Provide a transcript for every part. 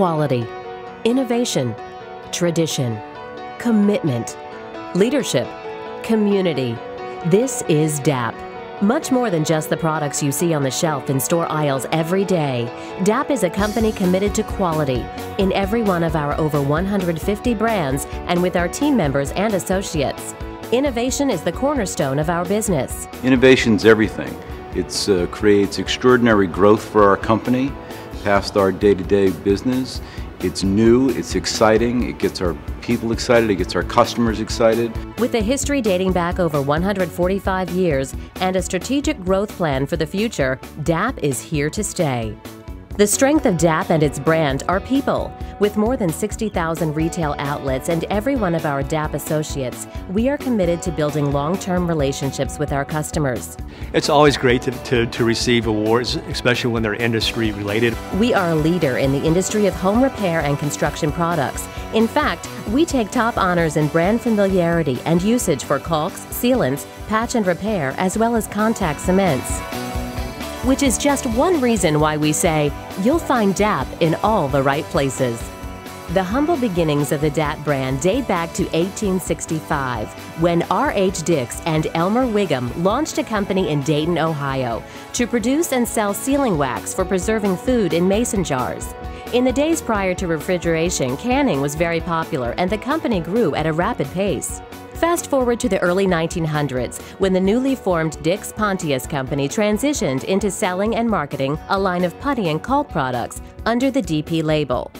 quality, innovation, tradition, commitment, leadership, community. This is DAP. Much more than just the products you see on the shelf in store aisles every day, DAP is a company committed to quality in every one of our over 150 brands and with our team members and associates. Innovation is the cornerstone of our business. Innovation's everything. It uh, creates extraordinary growth for our company past our day-to-day business. It's new, it's exciting, it gets our people excited, it gets our customers excited. With a history dating back over 145 years and a strategic growth plan for the future, DAP is here to stay. The strength of DAP and its brand are people. With more than 60,000 retail outlets and every one of our DAP associates, we are committed to building long term relationships with our customers. It's always great to, to, to, receive awards, especially when they're industry related. We are a leader in the industry of home repair and construction products. In fact, we take top honors in brand familiarity and usage for caulks, sealants, patch and repair, as well as contact cements which is just one reason why we say you'll find DAP in all the right places. The humble beginnings of the DAP brand date back to 1865 when R.H. Dicks and Elmer Wiggum launched a company in Dayton, Ohio to produce and sell sealing wax for preserving food in mason jars. In the days prior to refrigeration, canning was very popular and the company grew at a rapid pace. Fast forward to the early 1900s when the newly formed Dicks Pontius Company transitioned into selling and marketing a line of putty and caulk products under the DP label.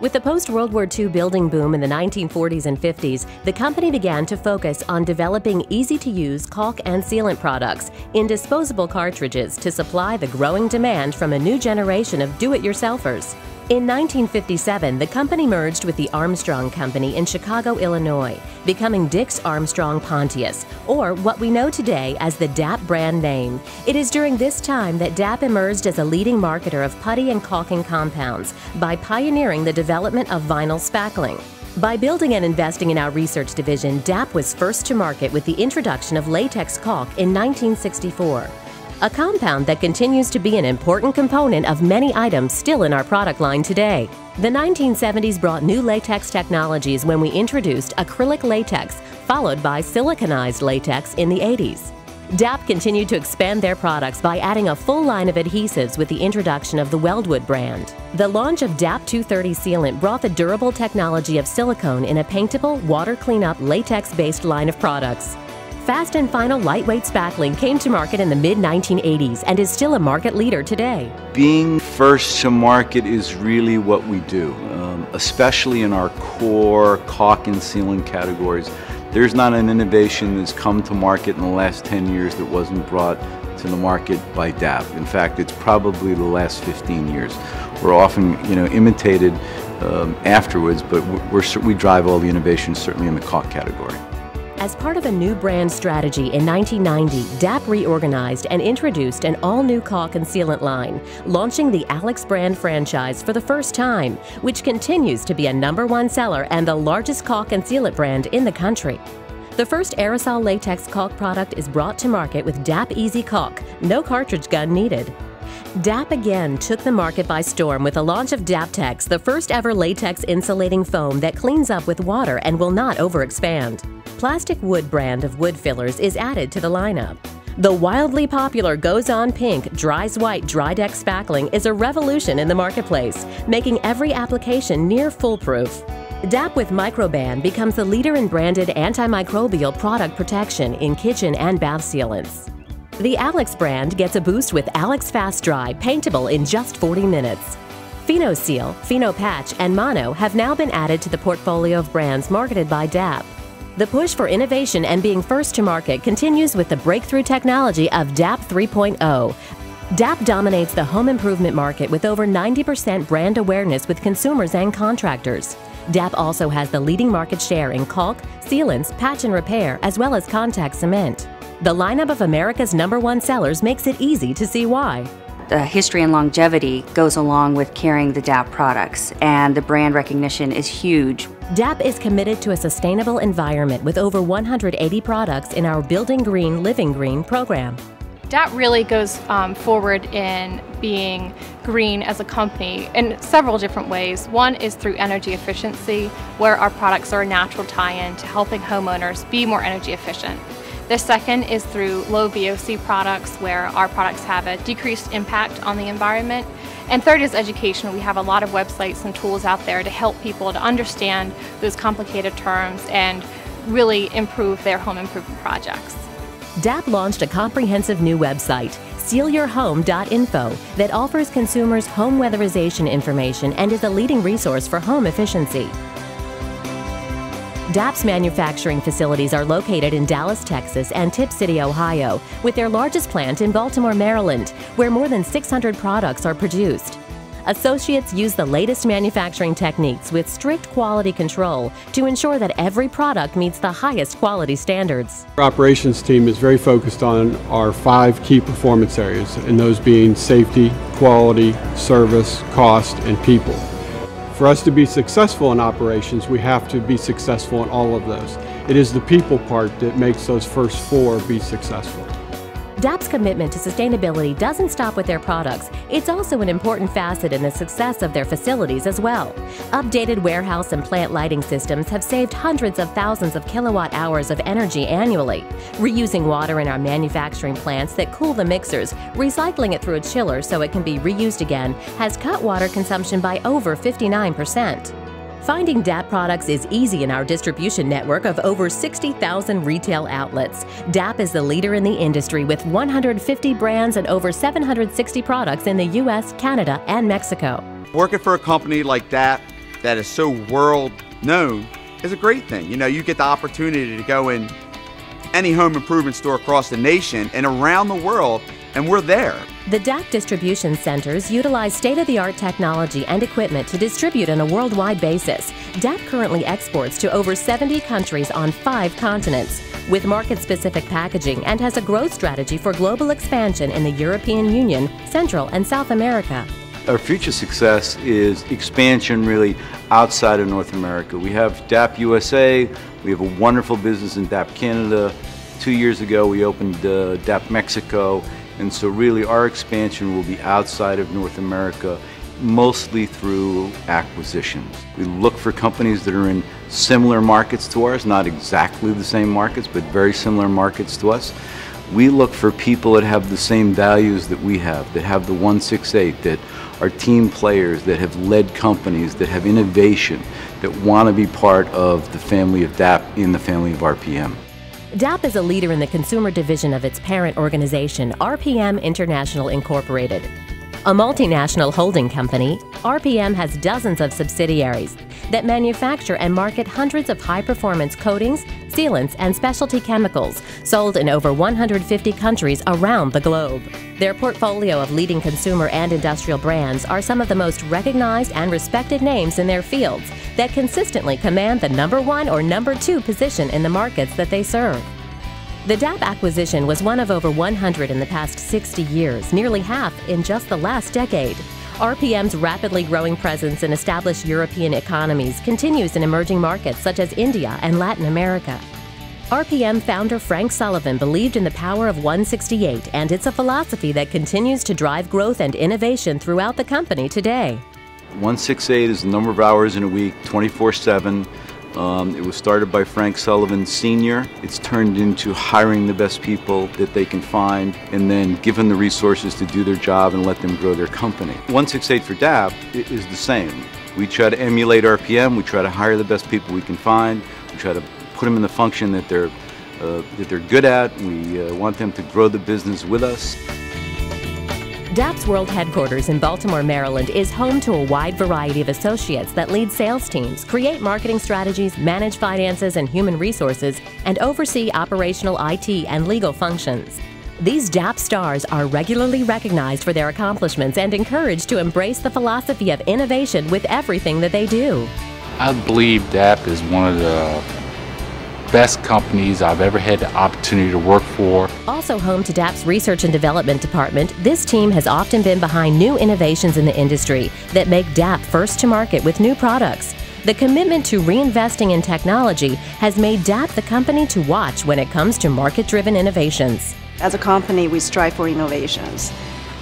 With the post World War II building boom in the 1940s and 50s, the company began to focus on developing easy to use caulk and sealant products in disposable cartridges to supply the growing demand from a new generation of do it yourselfers. In 1957, the company merged with the Armstrong Company in Chicago, Illinois, becoming Dicks Armstrong Pontius, or what we know today as the DAP brand name. It is during this time that DAP emerged as a leading marketer of putty and caulking compounds by pioneering the development of vinyl spackling. By building and investing in our research division, DAP was first to market with the introduction of latex caulk in 1964 a compound that continues to be an important component of many items still in our product line today. The 1970s brought new latex technologies when we introduced acrylic latex, followed by siliconized latex in the 80s. DAP continued to expand their products by adding a full line of adhesives with the introduction of the Weldwood brand. The launch of DAP 230 sealant brought the durable technology of silicone in a paintable, water cleanup, latex based line of products. Fast and Final lightweight spackling came to market in the mid 1980s and is still a market leader today. Being first to market is really what we do, um, especially in our core caulk and sealing categories. There's not an innovation that's come to market in the last 10 years that wasn't brought to the market by DAP. In fact, it's probably the last 15 years. We're often, you know, imitated um, afterwards, but we drive all the innovation certainly in the caulk category. As part of a new brand strategy in 1990, DAP reorganized and introduced an all new caulk and sealant line, launching the Alex brand franchise for the first time, which continues to be a number one seller and the largest caulk and sealant brand in the country. The first aerosol latex caulk product is brought to market with DAP Easy Caulk, no cartridge gun needed. DAP again took the market by storm with the launch of DAPtex, the first ever latex insulating foam that cleans up with water and will not overexpand. Plastic Wood brand of wood fillers is added to the lineup. The wildly popular Goes On Pink Dries White Drydex Spackling is a revolution in the marketplace, making every application near foolproof. DAP with Microban becomes the leader in branded antimicrobial product protection in kitchen and bath sealants. The Alex brand gets a boost with Alex Fast Dry, paintable in just 40 minutes. PhenoSeal, PhenoPatch, and Mono have now been added to the portfolio of brands marketed by DAP. The push for innovation and being first to market continues with the breakthrough technology of DAP 3.0. DAP dominates the home improvement market with over 90% brand awareness with consumers and contractors. DAP also has the leading market share in caulk, sealants, patch and repair, as well as contact cement. The lineup of America's number one sellers makes it easy to see why the history and longevity goes along with carrying the DAP products, and the brand recognition is huge. DAP is committed to a sustainable environment with over 180 products in our Building Green, Living Green program. DAP really goes um, forward in being green as a company in several different ways. One is through energy efficiency, where our products are a natural tie-in to helping homeowners be more energy efficient. The second is through low VOC products, where our products have a decreased impact on the environment. And third is education. We have a lot of websites and tools out there to help people to understand those complicated terms and really improve their home improvement projects. DAP launched a comprehensive new website, sealyourhome.info, that offers consumers home weatherization information and is a leading resource for home efficiency. DAP's manufacturing facilities are located in Dallas, Texas and Tipp City, Ohio, with their largest plant in Baltimore, Maryland, where more than 600 products are produced. Associates use the latest manufacturing techniques with strict quality control to ensure that every product meets the highest quality standards. Our operations team is very focused on our five key performance areas, and those being safety, quality, service, cost, and people. For us to be successful in operations, we have to be successful in all of those. It is the people part that makes those first four be successful. DAP's commitment to sustainability doesn't stop with their products. It's also an important facet in the success of their facilities as well. Updated warehouse and plant lighting systems have saved hundreds of thousands of kilowatt hours of energy annually. Reusing water in our manufacturing plants that cool the mixers, recycling it through a chiller so it can be reused again, has cut water consumption by over 59 percent. Finding DAP products is easy in our distribution network of over 60,000 retail outlets. DAP is the leader in the industry with 150 brands and over 760 products in the U.S., Canada, and Mexico. Working for a company like that, that is so world known, is a great thing. You know, you get the opportunity to go in any home improvement store across the nation and around the world, and we're there. The DAP distribution centers utilize state of the art technology and equipment to distribute on a worldwide basis. DAP currently exports to over 70 countries on five continents with market specific packaging and has a growth strategy for global expansion in the European Union, Central and South America. Our future success is expansion really outside of North America. We have DAP USA, we have a wonderful business in DAP Canada. Two years ago we opened uh, DAP Mexico and so really our expansion will be outside of North America, mostly through acquisitions. We look for companies that are in similar markets to ours, not exactly the same markets, but very similar markets to us. We look for people that have the same values that we have, that have the 168, that are team players, that have led companies, that have innovation, that want to be part of the family of DAP in the family of RPM. DAP is a leader in the consumer division of its parent organization, RPM International Incorporated. A multinational holding company, RPM has dozens of subsidiaries that manufacture and market hundreds of high performance coatings, sealants, and specialty chemicals sold in over 150 countries around the globe. Their portfolio of leading consumer and industrial brands are some of the most recognized and respected names in their fields that consistently command the number one or number two position in the markets that they serve. The DAP acquisition was one of over 100 in the past 60 years, nearly half in just the last decade. RPM's rapidly growing presence in established European economies continues in emerging markets such as India and Latin America. RPM founder Frank Sullivan believed in the power of 168, and it's a philosophy that continues to drive growth and innovation throughout the company today. 168 is the number of hours in a week, 24 7. Um, it was started by Frank Sullivan Sr. It's turned into hiring the best people that they can find and then given the resources to do their job and let them grow their company. 168 for DAP is the same. We try to emulate RPM, we try to hire the best people we can find, we try to put them in the function that they're, uh, that they're good at, we uh, want them to grow the business with us. DAP's world headquarters in Baltimore, Maryland is home to a wide variety of associates that lead sales teams, create marketing strategies, manage finances and human resources, and oversee operational IT and legal functions. These DAP stars are regularly recognized for their accomplishments and encouraged to embrace the philosophy of innovation with everything that they do. I believe DAP is one of the best companies I've ever had the opportunity to work for. Also home to DAP's Research and Development Department, this team has often been behind new innovations in the industry that make DAP first to market with new products. The commitment to reinvesting in technology has made DAP the company to watch when it comes to market driven innovations. as a company, we strive for innovations.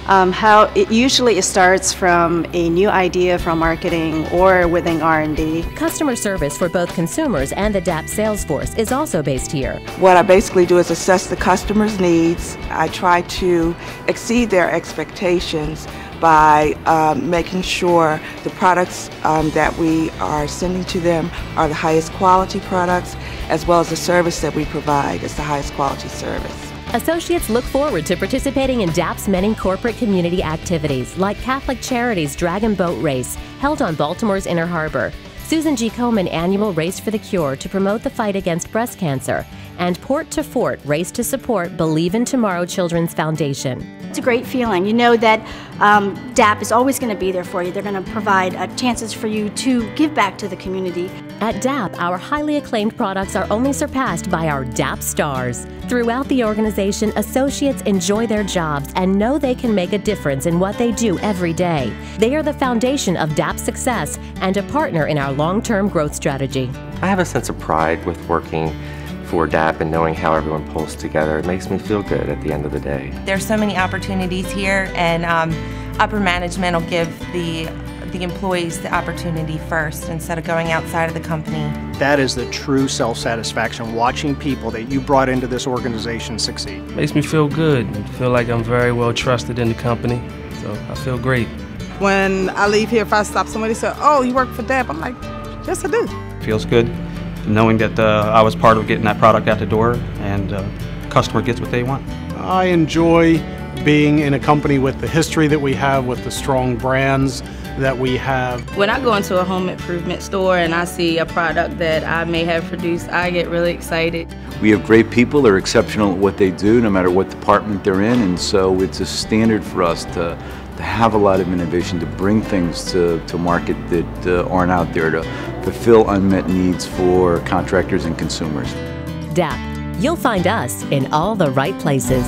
Um, how it usually starts from a new idea from marketing or within R&D. Customer service for both consumers and the DAP sales force is also based here. What I basically do is assess the customer's needs. I try to exceed their expectations by um, making sure the products um, that we are sending to them are the highest quality products as well as the service that we provide is the highest quality service. Associates look forward to participating in DAP's many corporate community activities like Catholic Charities Dragon Boat Race held on Baltimore's Inner Harbor, Susan G. Komen Annual Race for the Cure to promote the fight against breast cancer, and Port to Fort Race to support Believe in Tomorrow Children's Foundation. It's a great feeling. You know that um, DAP is always going to be there for you. They're going to provide uh, chances for you to give back to the community. At DAP, our highly acclaimed products are only surpassed by our DAP stars. Throughout the organization, associates enjoy their jobs and know they can make a difference in what they do every day. They are the foundation of DAP's success and a partner in our long term growth strategy. I have a sense of pride with working for DAP and knowing how everyone pulls together, it makes me feel good at the end of the day. There's so many opportunities here, and um, upper management will give the the employees the opportunity first instead of going outside of the company. That is the true self-satisfaction, watching people that you brought into this organization succeed. Makes me feel good and feel like I'm very well trusted in the company, so I feel great. When I leave here, if I stop, somebody say, oh, you work for DAP, I'm like, yes, I do. Feels good knowing that uh, I was part of getting that product out the door and uh, customer gets what they want. I enjoy being in a company with the history that we have, with the strong brands that we have. When I go into a home improvement store and I see a product that I may have produced, I get really excited. We have great people, they're exceptional at what they do, no matter what department they're in, and so it's a standard for us to, to have a lot of innovation, to bring things to, to market that uh, aren't out there, to fulfill unmet needs for contractors and consumers. DAP, you'll find us in all the right places.